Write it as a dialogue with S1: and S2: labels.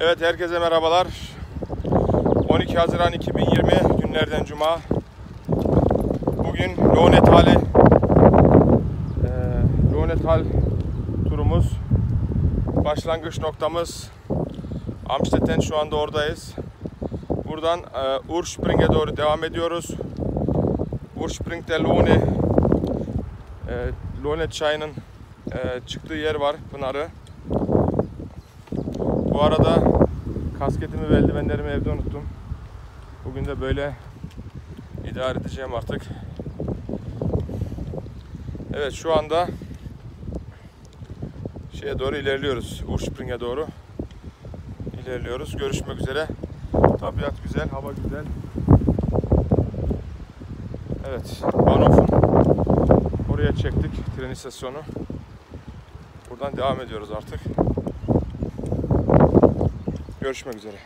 S1: Evet herkese merhabalar. 12 Haziran 2020 günlerden cuma. Bugün Lonetal e, Lonetal turumuz. Başlangıç noktamız Amstetten şu anda oradayız. Buradan e, Urspring'e doğru devam ediyoruz. Urspring'de Lone e, Lone çayının e, çıktığı yer var, pınarı. Bu arada kasketimi ve eldivenlerimi evde unuttum. Bugün de böyle idare edeceğim artık. Evet şu anda şeye doğru ilerliyoruz. Urspring'e doğru ilerliyoruz. Görüşmek üzere. Tabiat güzel, hava güzel. Evet, Bahnhof'un oraya çektik tren istasyonu. Buradan devam ediyoruz artık. Görüşmek üzere.